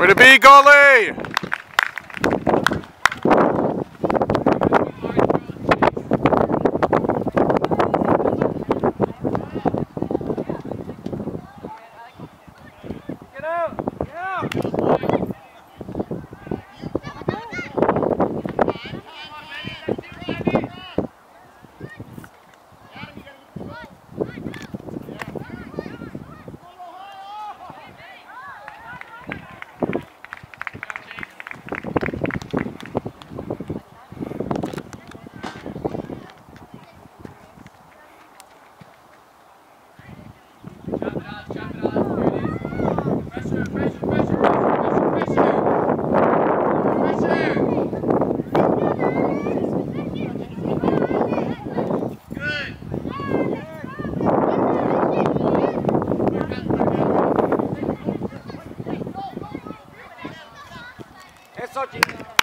Way to be, goalie! Get out! Get out! É só dinheiro.